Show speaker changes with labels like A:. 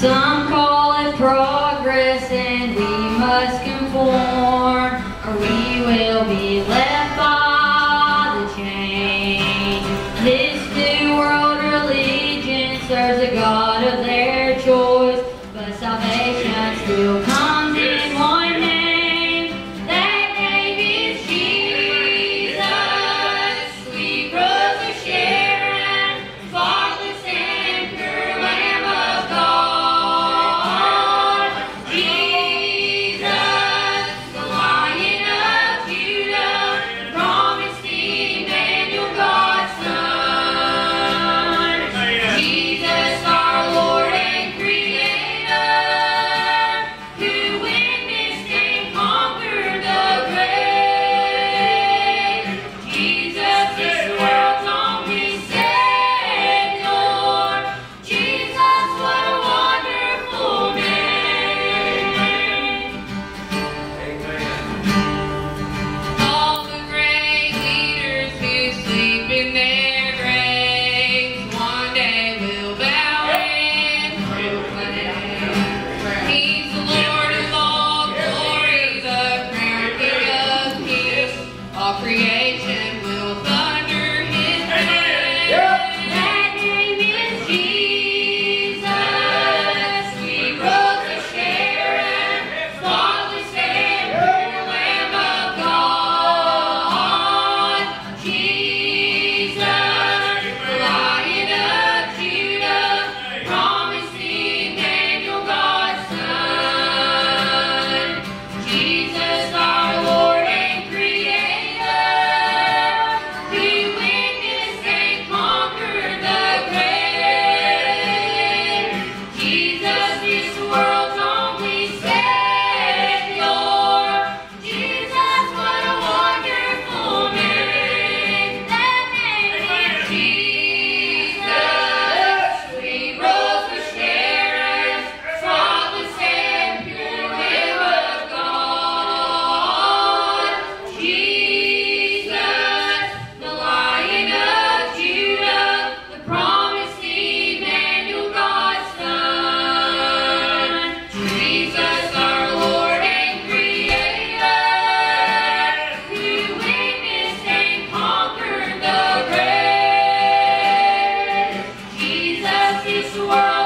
A: Some call it progress and we must conform or we will be left by the change. This new world religion serves a God of their this world.